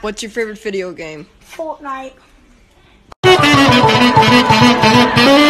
What's your favorite video game? Fortnite.